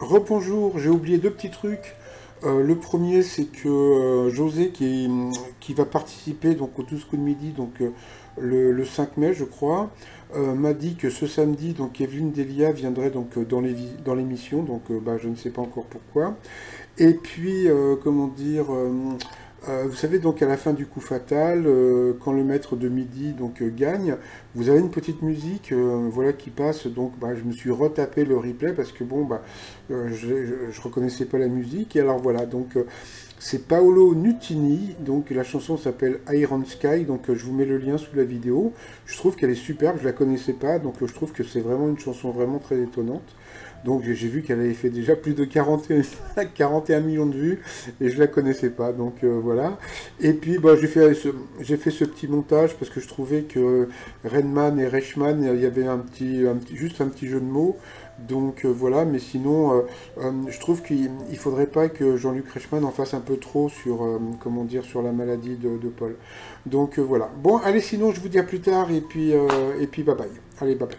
Rebonjour, j'ai oublié deux petits trucs. Euh, le premier, c'est que euh, José, qui, va participer donc, au 12 coups de midi, donc euh, le, 5 mai, je crois, m'a dit que ce samedi, donc Evelyne Delia viendrait dans l'émission, donc bah, je ne sais pas encore pourquoi. Et puis, comment dire, euh, vous savez donc à la fin du coup fatal, euh, quand le maître de midi donc euh, gagne, vous avez une petite musique voilà qui passe. Donc bah, je me suis retapé le replay parce que bon bah je, je, reconnaissais pas la musique et alors voilà donc c'est Paolo Nutini, donc la chanson s'appelle Iron Sky, donc je vous mets le lien sous la vidéo. Je trouve qu'elle est superbe, je la connaissais pas, donc je trouve que c'est vraiment une chanson vraiment très étonnante. Donc j'ai vu qu'elle avait fait déjà plus de 41, 41 millions de vues et je la connaissais pas. Donc euh, voilà. Et puis bah, j'ai fait, ce, fait ce petit montage parce que je trouvais que Redman et Reichman, il y avait un petit, juste un petit jeu de mots. Donc euh, voilà, mais sinon, euh, je trouve qu'il ne faudrait pas que Jean-Luc Reichmann en fasse un peu trop sur, comment dire, sur la maladie de, Paul. Donc voilà. Bon, allez, sinon, je vous dis à plus tard et puis, et puis bye bye. Allez, bye bye.